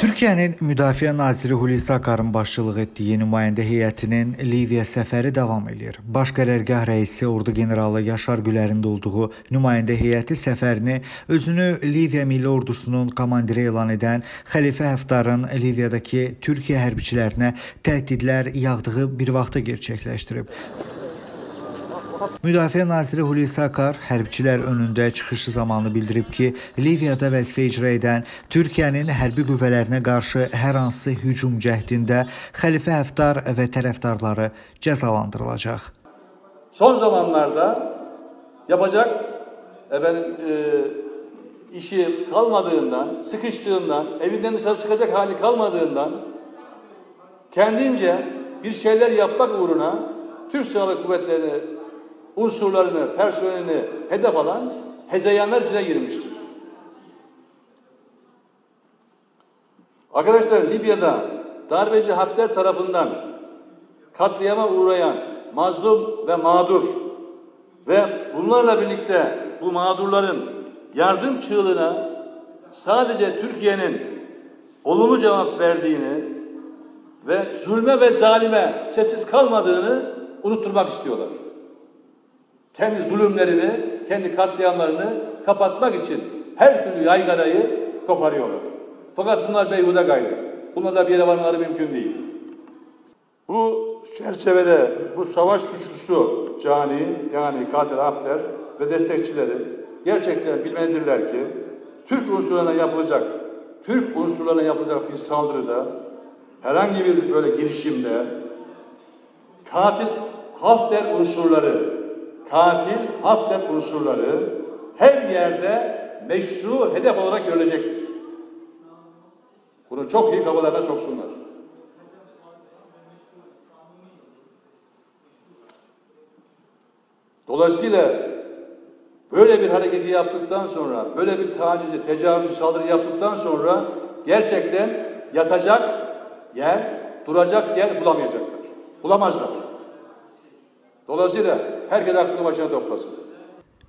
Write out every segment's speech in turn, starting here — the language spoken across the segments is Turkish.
Türkiyənin Müdafiə naziri Hulusi Akarın başçılıq etdiyi nümayəndə heyətinin Liviya səfəri davam edir. Baş qərargah rəisi ordu generalı Yaşar Gülərin də olduğu nümayəndə heyəti səfərini özünü Liviya milli ordusunun komandiri elan edən Xəlifə Həftarın Liviyadakı Türkiyə hərbiçilərinə təhdidlər yağdığı bir vaxtda gerçəkləşdirib. Müdafiə naziri Hulusi Akar hərbçilər önündə çıxışı zamanı bildirib ki, Liviyada vəzifə icra edən Türkiyənin hərbi qüvvələrinə qarşı hər hansı hücum cəhdində Xəlifə Həftar və tərəfdarları cəzalandırılacaq. Son zamanlarda yapacak efendim e, işi kalmadığından, sıkıştığından, evinden dışarı çıkacak hali kalmadığından kendince bir şeyler yapmak uğruna Türk Silahlı Kuvvetleri'ne unsurlarını, personelini hedef alan hezeyanlar içine girmiştir. Arkadaşlar Libya'da darbeci Hafter tarafından katliama uğrayan mazlum ve mağdur ve bunlarla birlikte bu mağdurların yardım çığlığına sadece Türkiye'nin olumlu cevap verdiğini ve zulme ve zalime sessiz kalmadığını unutturmak istiyorlar kendi zulümlerini, kendi katliamlarını kapatmak için her türlü yaygarayı koparıyorlar. Fakat bunlar beyhude gayret. Bunlarla bir yere varmaları mümkün değil. Bu çerçevede bu savaş suçlusu cani yani katil Hafter ve destekçileri gerçekten bilmelidirler ki Türk unsurlarına yapılacak Türk unsurlarına yapılacak bir saldırıda herhangi bir böyle girişimde katil Hafter unsurları katil Hafter unsurları her yerde meşru hedef olarak görülecektir. Bunu çok iyi kafalarına soksunlar. Dolayısıyla böyle bir hareketi yaptıktan sonra, böyle bir tacizi, tecavüzü saldırı yaptıktan sonra gerçekten yatacak yer, duracak yer bulamayacaklar. Bulamazlar. Dolayısıyla herkes aklını başına toplasın.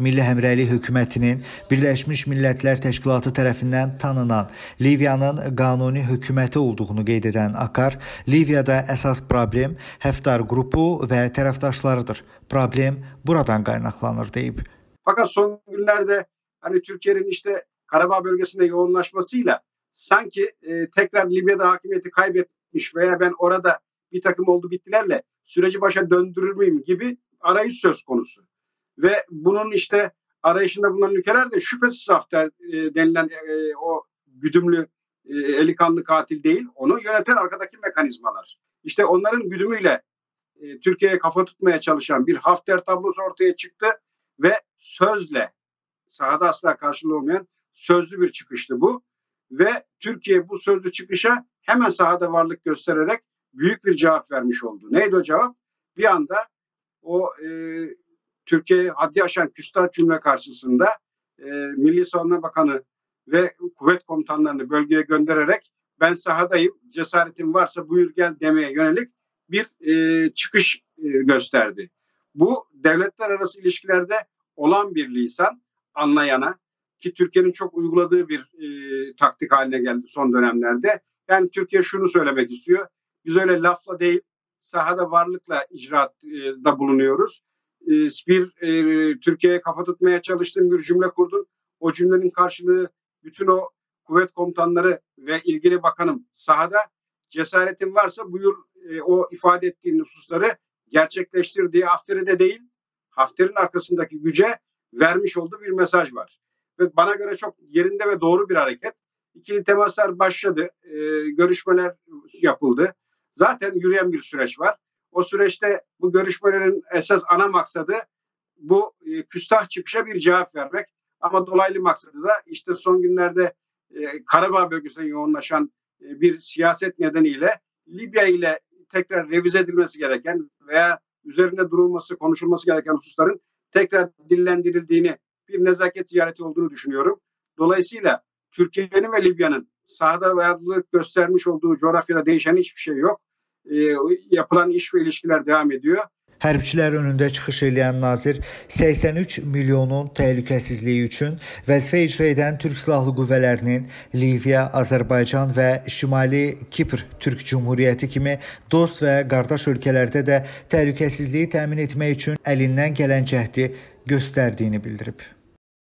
Milli Həmrəylik hökumətinin Birləşmiş Millətlər Təşkilatı tərəfindən tanınan Liviyanın qanuni hökuməti olduğunu qeyd edən Akar, Liviyada əsas problem Həftar qrupu və tərəfdaşlarıdır. Problem buradan qaynaqlanır deyib. Fakat son günlerde hani Türkiye'nin işte Karabağ bölgesinde yoğunlaşmasıyla sanki e, tekrar Libya'da hakimiyeti kaybetmiş veya ben orada bir takım oldu bittilerle süreci başa döndürür müyüm gibi arayış söz konusu. Ve bunun işte arayışında bulunan ülkeler de şüphesiz Hafter e, denilen e, o güdümlü e, eli kanlı katil değil. Onu yöneten arkadaki mekanizmalar. İşte onların güdümüyle e, Türkiye'ye kafa tutmaya çalışan bir Hafter tablosu ortaya çıktı ve sözle sahada asla karşılığı olmayan sözlü bir çıkıştı bu. Ve Türkiye bu sözlü çıkışa hemen sahada varlık göstererek büyük bir cevap vermiş oldu. Neydi o cevap? Bir anda o e, Türkiye haddi aşan küstah cümle karşısında e, Milli Savunma Bakanı ve kuvvet komutanlarını bölgeye göndererek ben sahadayım cesaretin varsa buyur gel demeye yönelik bir e, çıkış e, gösterdi. Bu devletler arası ilişkilerde olan bir lisan anlayana ki Türkiye'nin çok uyguladığı bir e, taktik haline geldi son dönemlerde. Yani Türkiye şunu söylemek istiyor. Biz öyle lafla değil sahada varlıkla icraatta bulunuyoruz. Ee, bir e, Türkiye'ye kafa tutmaya çalıştığım bir cümle kurdun. O cümlenin karşılığı bütün o kuvvet komutanları ve ilgili bakanım sahada cesaretin varsa buyur e, o ifade ettiğin hususları gerçekleştir diye Hafter'e de değil Hafter'in arkasındaki güce vermiş olduğu bir mesaj var. Ve bana göre çok yerinde ve doğru bir hareket. İkili temaslar başladı, e, görüşmeler yapıldı zaten yürüyen bir süreç var. O süreçte bu görüşmelerin esas ana maksadı bu e, küstah çıkışa bir cevap vermek. Ama dolaylı maksadı da işte son günlerde e, Karabağ bölgesine yoğunlaşan e, bir siyaset nedeniyle Libya ile tekrar revize edilmesi gereken veya üzerinde durulması, konuşulması gereken hususların tekrar dillendirildiğini bir nezaket ziyareti olduğunu düşünüyorum. Dolayısıyla Türkiye'nin ve Libya'nın sahada varlık göstermiş olduğu coğrafyada değişen hiçbir şey yok. E, yapılan iş ve ilişkiler devam ediyor. Hərbçilər önündə çıxış edən nazir 83 milyonun təhlükəsizliyi üçün vəzifə icra edən Türk Silahlı Qüvvələrinin Liviya, Azərbaycan və Şimali Kipr Türk Cümhuriyyəti kimi dost və qardaş ölkələrdə də təhlükəsizliyi təmin etmək üçün əlindən gələn cəhdi göstərdiyini bildirib.